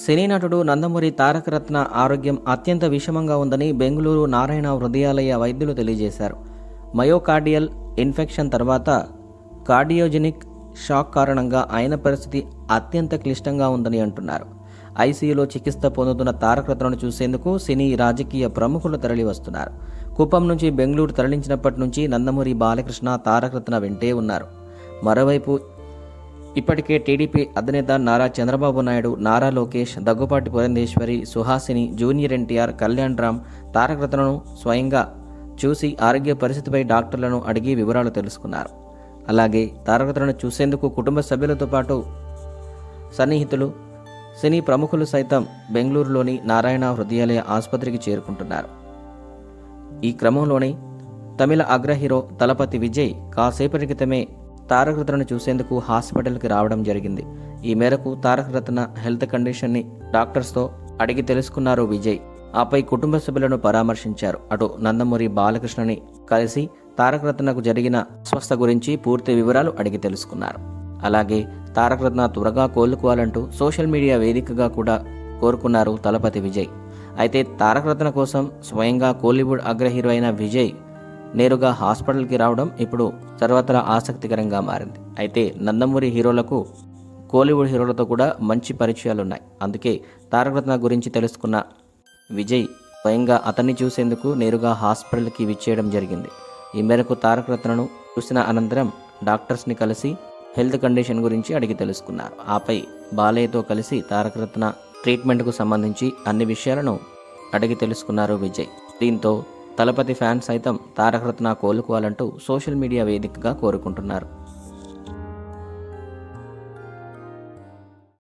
సినీ నటుడు నందమూరి తారక రత్న ఆరోగ్యం అత్యంత విషమంగా ఉందని బెంగళూరు నారాయణ హృదయాలయ వైద్యులు తెలియజేశారు. మయోకార్డియల్ ఇన్ఫెక్షన్ తర్వాత కార్డియోజెనిక్ షాక్ కారణంగా ఆయన పరిస్థితి అత్యంత క్లిష్టంగా ఉందని అంటున్నారు. ఐసీయూలో చికిత్స పొందుతున్న తారక రత్నను చూసేందుకు సినీ రాజకీయ ప్రముఖులు తరలి వస్తున్నారు కుప్పం నుంచి బెంగళూరు తరలించినప్పటి నుంచి నందమూరి బాలకృష్ణ తారక రత్న వెంటే ఉన్నారు. మరోవైపు ఇప్పటికే టీడీపీ అధినేత నారా చంద్రబాబు నాయుడు నారా లోకేష్ దగ్గుపాటి పురంధేశ్వరి సుహాసిని జూనియర్ ఎన్టీఆర్ కళ్యాణ్ రామ్ తారక స్వయంగా చూసి ఆరోగ్య పరిస్థితిపై డాక్టర్లను అడిగి వివరాలు తెలుసుకున్నారు. అలాగే తారక చూసేందుకు కుటుంబ సభ్యులతో పాటు సన్నిహితులు సినీ ప్రముఖులు సైతం బెంగళూరులోని నారాయణ హృదయాలయ ఆసుపత్రికి చేరుకుంటున్నారు. ఈ క్రమంలోనే తమిళ అగ్ర హీరో తలపతి విజయ్ కాసేపటి క్రితమే తారక రత్నను చూసేందుకు హాస్పిటల్కి రావడం జరిగింది. ఈ మేరకు తారక రత్న హెల్త్ కండిషన్ని డాక్టర్స్తో అడిగి తెలుసుకున్నారు విజయ్. ఆపై కుటుంబ సభ్యులను పరామర్శించారు. అటు నందమూరి బాలకృష్ణని కలిసి తారక రత్నకు జరిగిన అస్వస్థ గురించి పూర్తి వివరాలు అడిగి తెలుసుకున్నారు. అలాగే తారక రత్న త్వరగా కోలుకోవాలంటూ సోషల్ మీడియా వేదికగా కూడా కోరుకున్నారు తలపతి విజయ్. అయితే తారక రత్న కోసం స్వయంగా కోలీవుడ్ అగ్రహీరో అయిన విజయ్ నేరుగా హాస్పిటల్కి రావడం ఇప్పుడు సర్వత్రా ఆసక్తికరంగా మారింది. అయితే నందమూరి హీరోలకు కోలీవుడ్ హీరోలతో కూడా మంచి పరిచయాలున్నాయి. అందుకే తారక రత్న గురించి తెలుసుకున్న విజయ్ స్వయంగా అతన్ని చూసేందుకు నేరుగా హాస్పిటల్కి విచ్చేయడం జరిగింది. ఈ మేరకు తారక రత్నను చూసిన అనంతరం డాక్టర్స్ని కలిసి హెల్త్ కండిషన్ గురించి అడిగి తెలుసుకున్నారు. ఆపై బాలయ్యతో కలిసి తారక రత్న ట్రీట్మెంట్కు సంబంధించి అన్ని విషయాలను అడిగి తెలుసుకున్నారు విజయ్. దీంతో తలపతి ఫ్యాన్స్ సైతం తారకరత్న కోలుకోవాలంటూ సోషల్ మీడియా వేదికగా కోరుకుంటున్నారు.